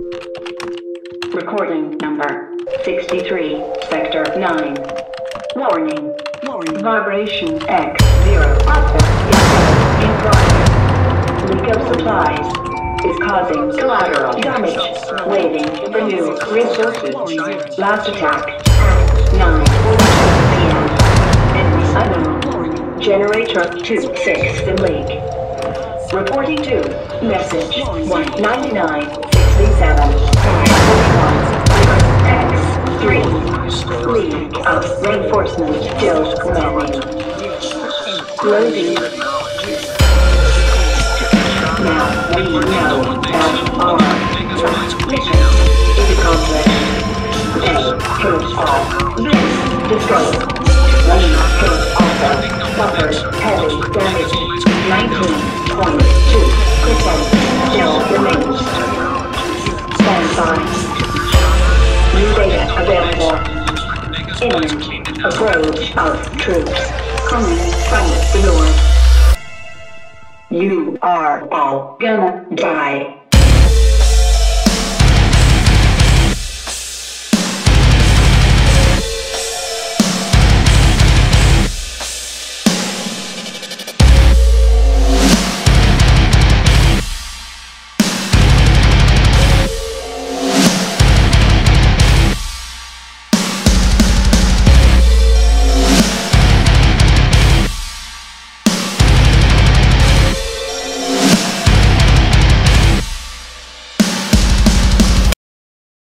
Recording number 63, Sector 9. Warning. Warning. Vibration X zero. Alpha is in progress. Leak of supplies is causing collateral damage. Waiting for new resources. Last attack at 9:42 p.m. Enemy unknown. Generator 26 in leak. Reporting to message 199 67 X3 League of Reinforcement Skills Commanding. Loading. Now we know that our mission is accomplished. They could all this destroyed. We could also suffer heavy damage. 19.2% still remains. By. New data available. Imminent approach of troops coming from the north. You are all gonna die.